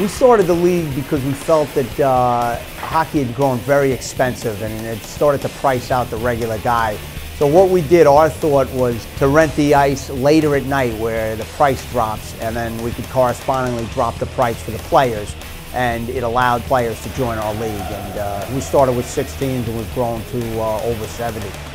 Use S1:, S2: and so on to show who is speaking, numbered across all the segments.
S1: We started the league because we felt that uh, hockey had grown very expensive and it started to price out the regular guy. So what we did, our thought was to rent the ice later at night where the price drops and then we could correspondingly drop the price for the players and it allowed players to join our league. And uh, we started with six teams and we've grown to uh, over 70.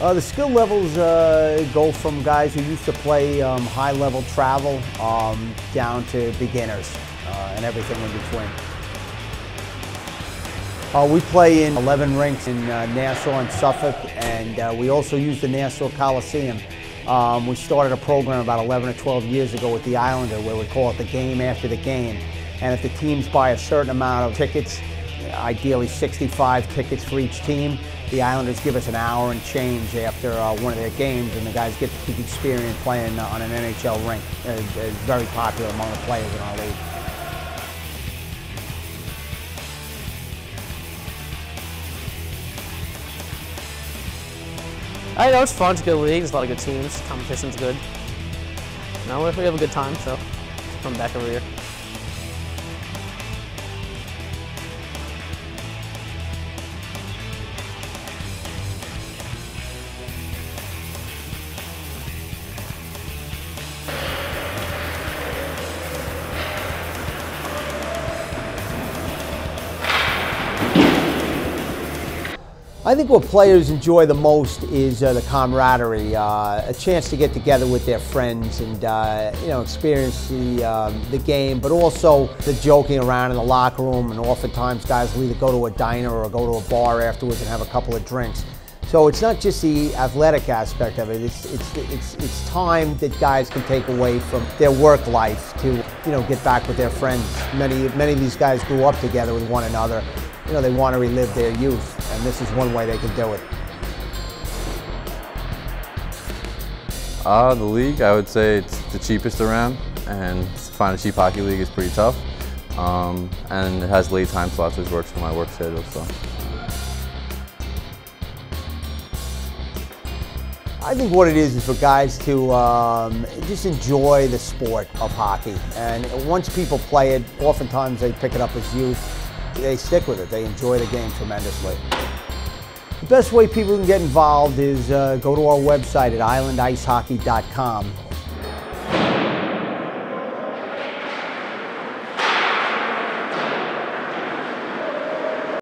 S1: Uh, the skill levels uh, go from guys who used to play um, high-level travel um, down to beginners uh, and everything in between. Uh, we play in 11 rinks in uh, Nassau and Suffolk, and uh, we also use the Nassau Coliseum. Um, we started a program about 11 or 12 years ago with the Islander where we call it the game after the game. And if the teams buy a certain amount of tickets, ideally 65 tickets for each team, the Islanders give us an hour and change after uh, one of their games, and the guys get the experience playing uh, on an NHL rink. It's, it's very popular among the players in our league.
S2: I know it's fun. It's a good league. There's a lot of good teams. Competition's good. No, we have a good time, so come back every year.
S1: I think what players enjoy the most is uh, the camaraderie, uh, a chance to get together with their friends and uh, you know experience the um, the game, but also the joking around in the locker room. And oftentimes, guys will either go to a diner or go to a bar afterwards and have a couple of drinks. So it's not just the athletic aspect of it. It's it's it's it's time that guys can take away from their work life to you know get back with their friends. Many many of these guys grew up together with one another you know, they want to relive their youth, and this is one way they can do it.
S3: Uh, the league, I would say it's the cheapest around, and to find a cheap hockey league is pretty tough. Um, and it has late time slots, which works for my work schedule. So.
S1: I think what it is is for guys to um, just enjoy the sport of hockey. And once people play it, oftentimes they pick it up as youth they stick with it. They enjoy the game tremendously. The best way people can get involved is uh, go to our website at islandicehockey.com